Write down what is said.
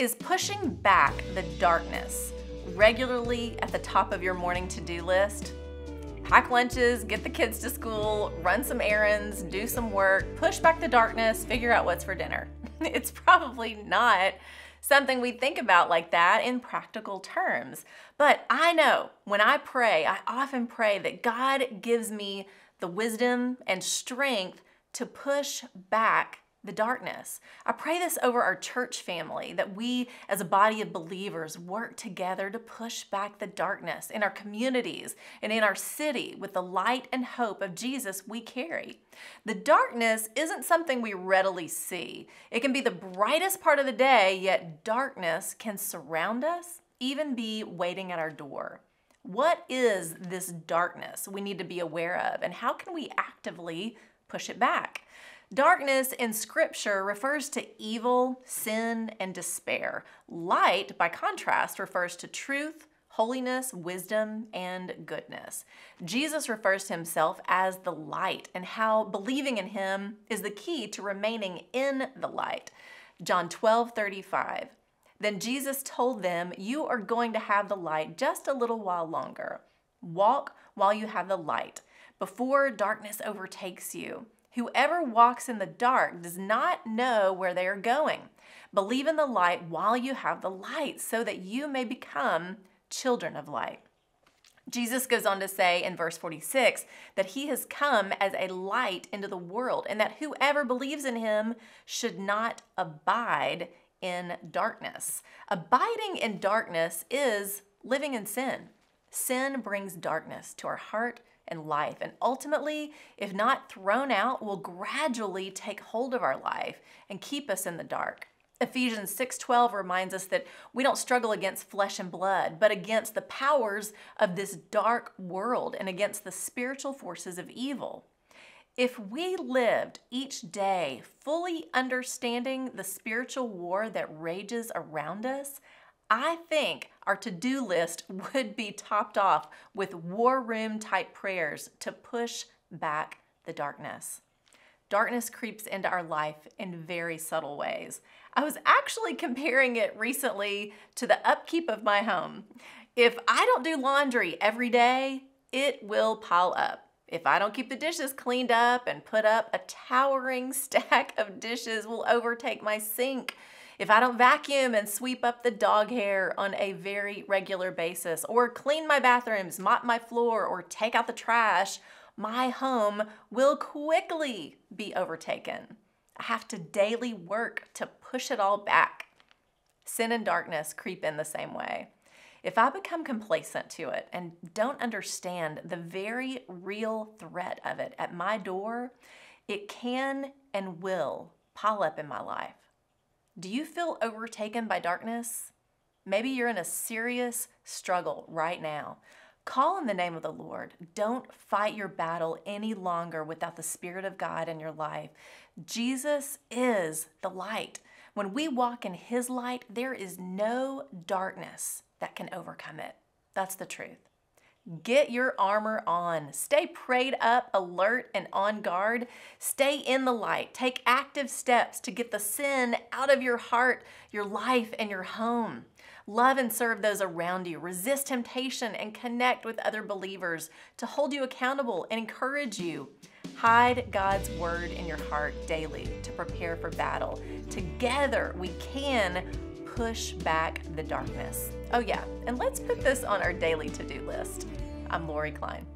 Is pushing back the darkness regularly at the top of your morning to-do list? Pack lunches, get the kids to school, run some errands, do some work, push back the darkness, figure out what's for dinner. It's probably not something we think about like that in practical terms. But I know when I pray, I often pray that God gives me the wisdom and strength to push back the darkness. I pray this over our church family that we, as a body of believers, work together to push back the darkness in our communities and in our city with the light and hope of Jesus we carry. The darkness isn't something we readily see. It can be the brightest part of the day, yet darkness can surround us, even be waiting at our door. What is this darkness we need to be aware of, and how can we actively push it back? Darkness in Scripture refers to evil, sin, and despair. Light, by contrast, refers to truth, holiness, wisdom, and goodness. Jesus refers to himself as the light and how believing in him is the key to remaining in the light. John 12 35. Then Jesus told them, You are going to have the light just a little while longer. Walk while you have the light, before darkness overtakes you. Whoever walks in the dark does not know where they are going. Believe in the light while you have the light, so that you may become children of light. Jesus goes on to say in verse 46 that he has come as a light into the world, and that whoever believes in him should not abide in darkness. Abiding in darkness is living in sin. Sin brings darkness to our heart and life. And ultimately, if not thrown out, will gradually take hold of our life and keep us in the dark. Ephesians 6:12 reminds us that we don't struggle against flesh and blood, but against the powers of this dark world and against the spiritual forces of evil. If we lived each day fully understanding the spiritual war that rages around us, I think our to do list would be topped off with war room type prayers to push back the darkness. Darkness creeps into our life in very subtle ways. I was actually comparing it recently to the upkeep of my home. If I don't do laundry every day, it will pile up. If I don't keep the dishes cleaned up and put up, a towering stack of dishes will overtake my sink if I don't vacuum and sweep up the dog hair on a very regular basis, or clean my bathrooms, mop my floor, or take out the trash, my home will quickly be overtaken. I have to daily work to push it all back. Sin and darkness creep in the same way. If I become complacent to it and don't understand the very real threat of it at my door, it can and will pile up in my life. Do you feel overtaken by darkness? Maybe you're in a serious struggle right now. Call in the name of the Lord. Don't fight your battle any longer without the Spirit of God in your life. Jesus is the light. When we walk in His light, there is no darkness that can overcome it. That's the truth. Get your armor on. Stay prayed up, alert, and on guard. Stay in the light. Take active steps to get the sin out of your heart, your life, and your home. Love and serve those around you. Resist temptation and connect with other believers to hold you accountable and encourage you. Hide God's word in your heart daily to prepare for battle. Together, we can push back the darkness. Oh, yeah, and let's put this on our daily to do list. I'm Lori Cline.